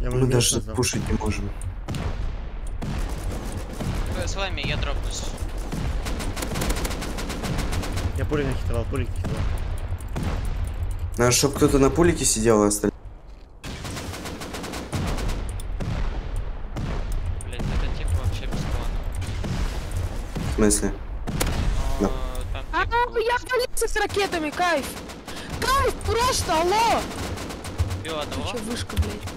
Я Мы даже назад. пушить не можем. Э, С вами я дропнусь. Я пули накидывал, пули накидывал. Надо, чтобы кто-то на пулике сидел, а остальные... Блять, этот тип вообще бесплатно. В смысле? Да. Там А, я полиция с ракетами, кайф! Кайф, просто, алло! Ты одного. чё, вышка, блядь?